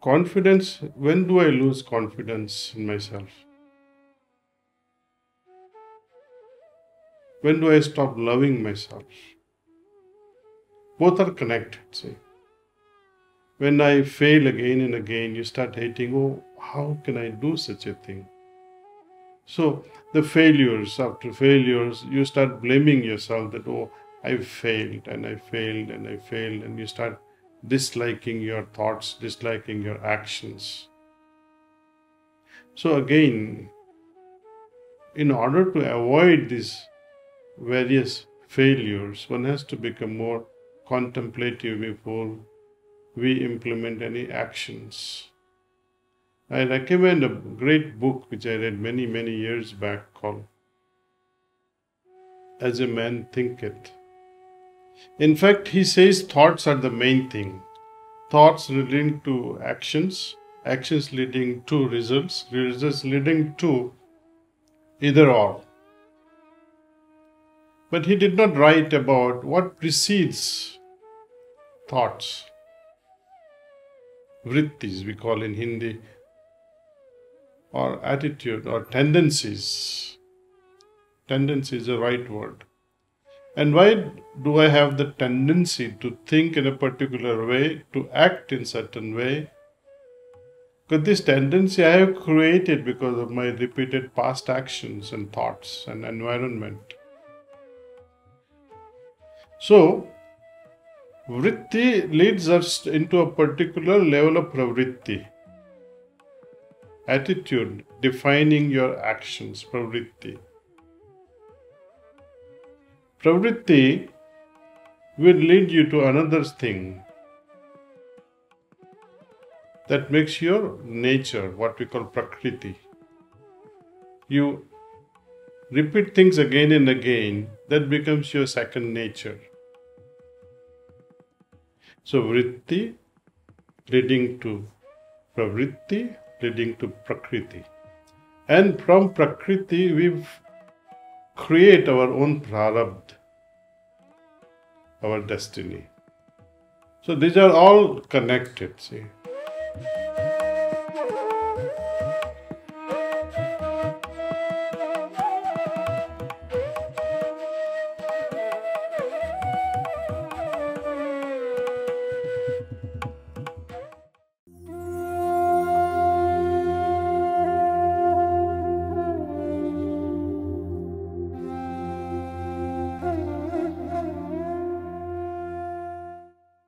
confidence, when do I lose confidence in myself? When do I stop loving myself? Both are connected, see. When I fail again and again, you start hating, oh, how can I do such a thing? So, the failures, after failures, you start blaming yourself that, oh, I failed and I failed and I failed, and you start disliking your thoughts, disliking your actions. So, again, in order to avoid these various failures, one has to become more contemplative before we implement any actions. I recommend a great book which I read many, many years back called As a Man Thinketh. In fact, he says thoughts are the main thing. Thoughts leading to actions, actions leading to results, results leading to either or. But he did not write about what precedes thoughts. Vrittis, we call in Hindi, or attitude or tendencies. Tendency is the right word. And why do I have the tendency to think in a particular way, to act in certain way? Because this tendency I have created because of my repeated past actions and thoughts and environment. So, vritti leads us into a particular level of pravritti. Attitude defining your actions, pravritti. Pravritti will lead you to another thing that makes your nature, what we call prakriti. You repeat things again and again, that becomes your second nature. So, vritti leading to pravritti, leading to prakriti. And from prakriti, we create our own prarabdha, our destiny. So, these are all connected, see.